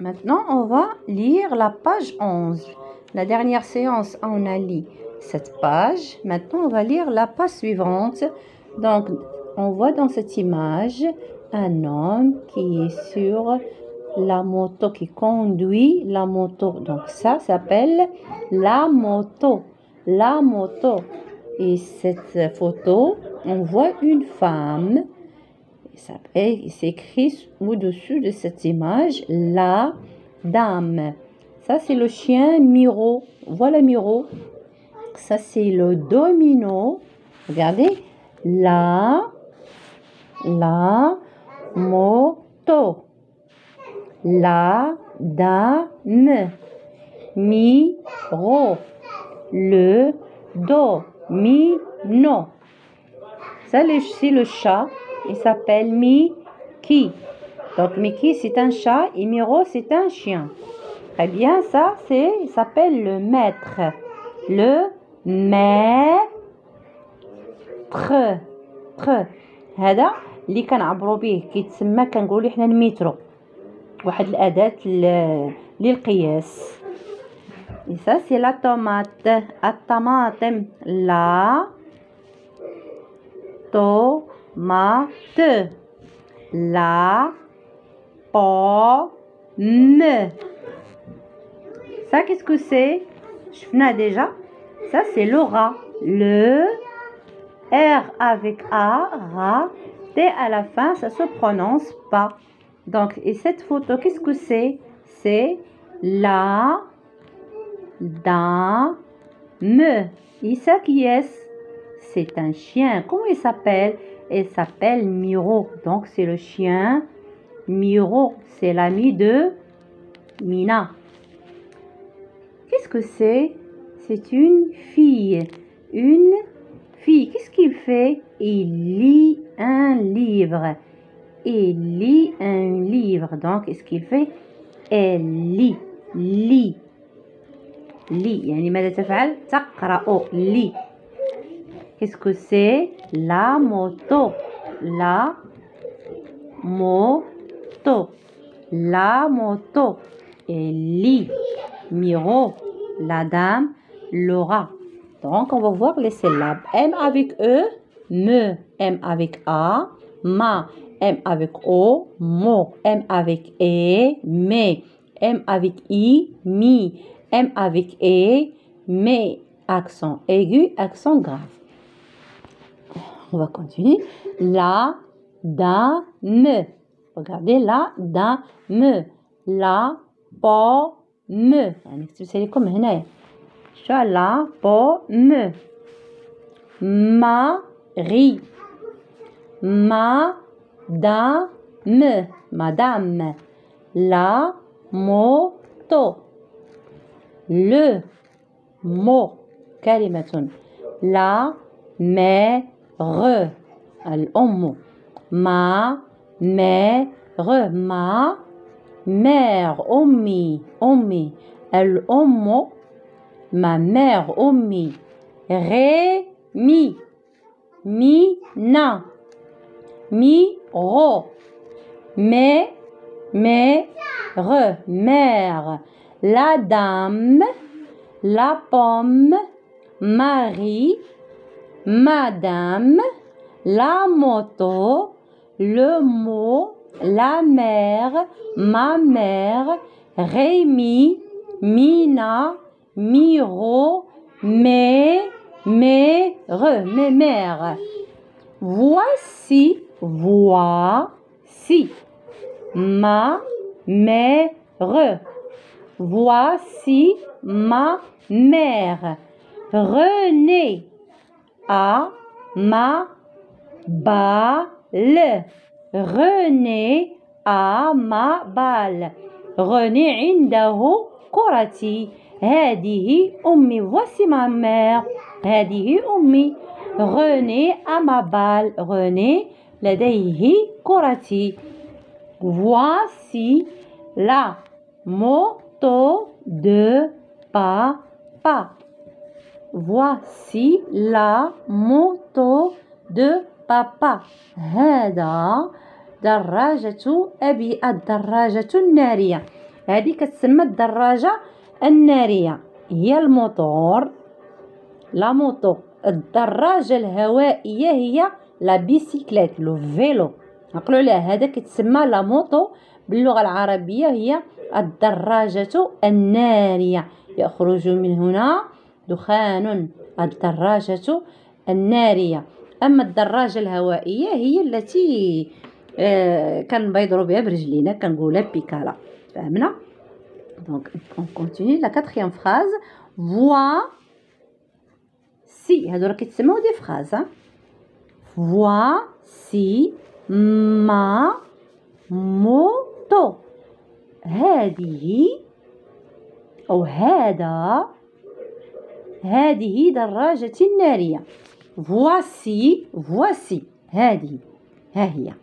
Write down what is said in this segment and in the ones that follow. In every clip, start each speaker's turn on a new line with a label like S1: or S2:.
S1: Maintenant, on va lire la page 11. La dernière séance, on a lu cette page. Maintenant, on va lire la page suivante. Donc, on voit dans cette image un homme qui est sur la moto, qui conduit la moto. Donc, ça s'appelle la moto. La moto. Et cette photo, on voit une femme. Il s'écrit au-dessus de cette image la dame. Ça, c'est le chien Miro. Voilà Miro. Ça, c'est le domino. Regardez. La, la, moto. La, dame. Mi, ro. Le, do. Mi, no. Ça, c'est le chat. Il s'appelle Mickey. Donc, Mickey, c'est un chat et Miro, c'est un chien. Très bien, ça, c'est, il s'appelle le maître. Le maître. تر هذا اللي كنعبروا به كيتسمى كنقولوا حنا المترو واحد الاداه للقياس Et ça, c'est la tomate. الطماطم. La tomate. La pomme. Ça, qu'est-ce que c'est? Je déjà. Ça, c'est le rat. Le R avec A, rat. T à la fin, ça se prononce pas. Donc, et cette photo, qu'est-ce que c'est? C'est la dame. Ça qui est C'est un chien. Comment il s'appelle? Il s'appelle Miro. Donc, c'est le chien Miro. C'est l'ami de Mina. Qu'est-ce que c'est C'est une fille. Une fille. Qu'est-ce qu'il fait Il lit un livre. Il lit un livre. Donc, qu'est-ce qu'il fait Elle lit. Lit. Lit. يعني ماذا تفعل؟ تقرأ. Lit. Qu'est-ce que c'est? La moto. La moto. La moto. Elle lit. Miro, la dame, Laura. Donc, on va voir les syllabes. M avec E, me. M avec A, ma. M avec O, mo. M avec E, me. M avec I, mi. M avec E, me. Accent aigu, accent grave. On va continuer. La, me. Regardez, la, me. La, po, me. c'est comme هنايا la pomme Marie Madame Madame La moto Le mot كلمة La re al-ummu. Ma, mère, ma, mère, ummi, ummi. Al-ummu, ma mère, ummi. Ré, mi, mi, na. Mi, ro. Mais, mais, re, mère. La dame, la pomme, Marie, Madame, la moto, le mot, la mère, ma mère, Rémi, Mina, miro, mais, mais, re, mes mères. Voici, voici, ma mère. Voici ma mère. René, à ma balle. René à ma balle. René عنده كرتي هذه أمي voici ma mère هذه أمي René à ma balle René لديه كرتي Voici la moto de papa Voici la moto de papa. هذا دراجة أبي الدراجة النارية هذه كتسمى الدراجة النارية هي الموتور لا موتو الدراجة الهوائية هي لا بيسيكليت لو فيلو نقولوا عليها هذا كتسمى لا موتو باللغة العربية هي الدراجة النارية يخرج من هنا دخان الدراجة النارية. أما الدراجة الهوائية هي التي آه كنبيضرو بها برجلينا كنقولها بيكالا. فهمنا؟ دونك اون كونتيني لا كاتريام فراز فوا سي هادو راه كيتسموا دي فراز فوا سي ما موتو هذه أو هذا هذه دراجتي النارية فواسي فواسي هذه ها هي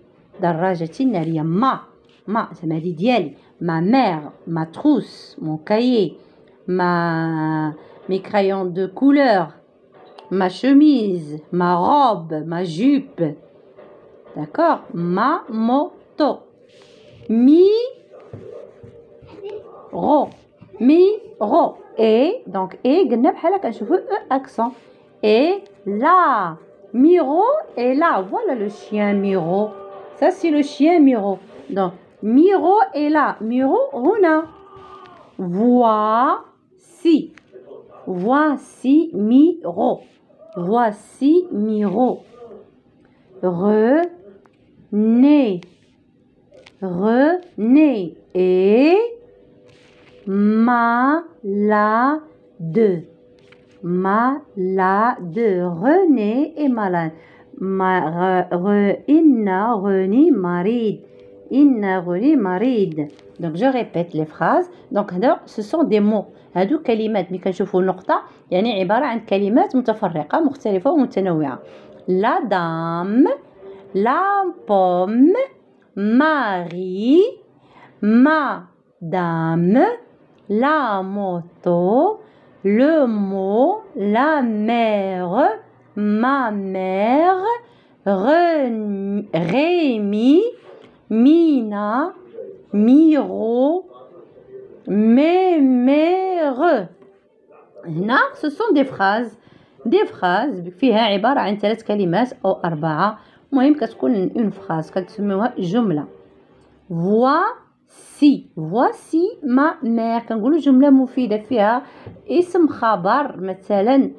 S1: دراجتي النارية ما ما زعما هذه ديالي ما مير ما تروس مون كايي ما مي كرايون دو كولور ما شوميز ما روب ما جوب داكوغ ما موتو مي غو مي غو اي دونك اي قلنا بحال هكا نشوفو او اكسون اي لا ميرو اي لا فوالا لو شيان ميرو ça c'est le chien Miro donc Miro est là Miro هنا voici voici Miro voici Miro René René et malade. Malade. René est malade. Ma, re, inna René maride. Inna René maride. Donc je répète les phrases. Donc هذا ce sont des mots. هادو كلمات ملي كنشوفوا نقطة يعني عبارة عن كلمات متفرقة مختلفة ومتنوعة. لا دام لا بوم ماري madame la moto, le mot, la mère, ma mère, Rémi, Mina, Miro, mémère. هنا ce sont des phrases des phrases فيها عبارة عن ثلاث كلمات أو أربعة المهم كتكون اون فراز كتسميوها جملة voici voici ما مير كنقولوا جملة مفيدة فيها. اسم خبر مثلا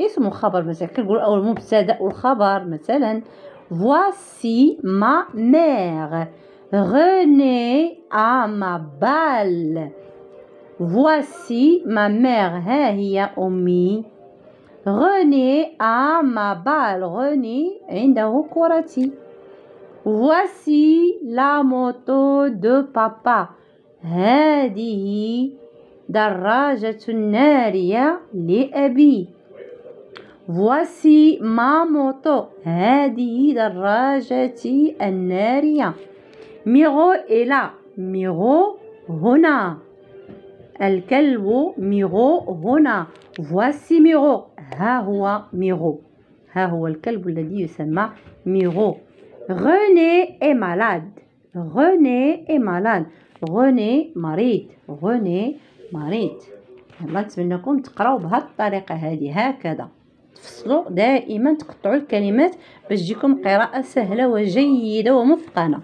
S1: اسم وخبر مثلا كنقولوا أو المبتدأ والخبر مثلا. voici ma mère René a ma balle voici ma mère ها هي أمي. René a ma balle René عنده كرتي Voici la moto de papa هذه دراجة نارية لأبي Voici ma moto هذه دراجتي النارية ميغو est là ميغو هنا الكلب ميغو هنا Voici ميغو ها هو ميغو ها هو الكلب الذي يسمى ميغو René est malade. René est malade. René مريض. René مريض. يلا نتمنىكم تقراو بهذه الطريقة هذه هكذا تفصلوا دائما تقطعوا الكلمات باش تجيكم قراءة سهلة وجيدة ومتقنة